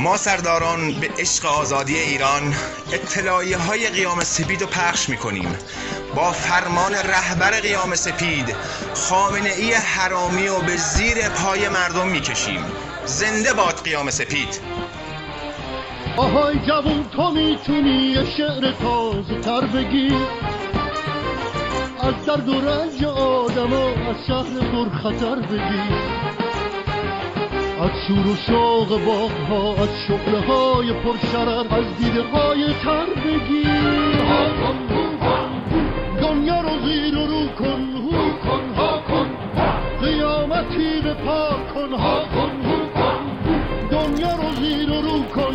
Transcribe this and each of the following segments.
ما سرداران به عشق آزادی ایران اطلاعیه های قیام سپید رو پخش می‌کنیم. با فرمان رهبر قیام سپید خامنه ای حرامی و به زیر پای مردم می‌کشیم. زنده باد قیام سپید. آهای جوون تو می‌تونی شعر تازه تر بگی؟ از درد و رنج آدم از شهر خطر بگی؟ از شور و شوق باغ ها از شغله های پرشرر از دیده های تر بگی دنیا رو زیر و رو کن. هو کن ها کن. قیامتی به پا کن. ها کن هو کن. دنیا رو زیر و رو کن.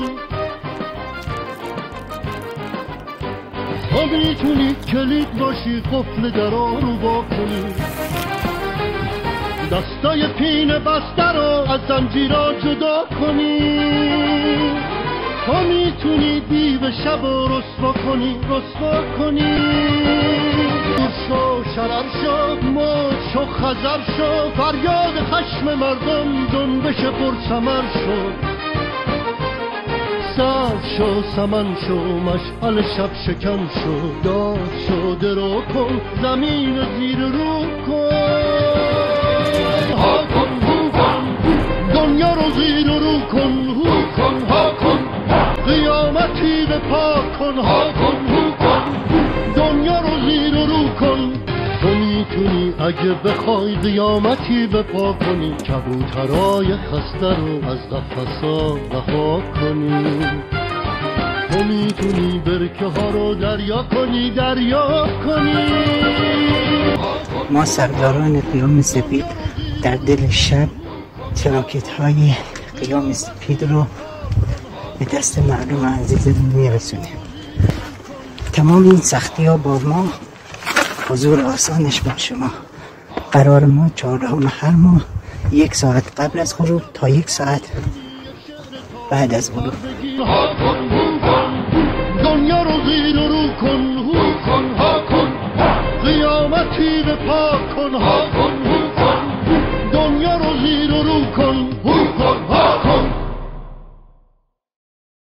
تو می‌تونی کلید باشی قفل درا رو با کنی دستای پین بسته رو از زنجیرا جدا کنی. تو می‌تونی دیو شب و رسوا کنی رسوا کنی. دور شو شرر شو موج شو خزر شو. فریاد خشم مردم جنبش پرسمر شد سر شو سمن شو مشعل شب شکن شو. داد شو درو کن زمین زیر رو کن. کن هو کن ها کن. قیامتی به پا کن ها کن هو کن. دنیا رو زیر رو کن. تو می‌تونی اگه بخوای قیامتی به پا کنی کبوترای خسته رو از قفصا رها کنی. تو می‌تونی برکه ها رو دریا کنی دریا کنی. ما سرداران قیام سپید در دل شب تراکت های قیام سپید رو به دست مردم عزیزمون میرسونیم تمام این سختی ها با ما حضور آسانش با شما. قرار ما چهارم هر ماه یک ساعت قبل از غروب تا یک ساعت بعد از غروب. دنیا رو زیر رو کن ها کن. قیامتی به پا کن ها کن. هو کن دنیا رو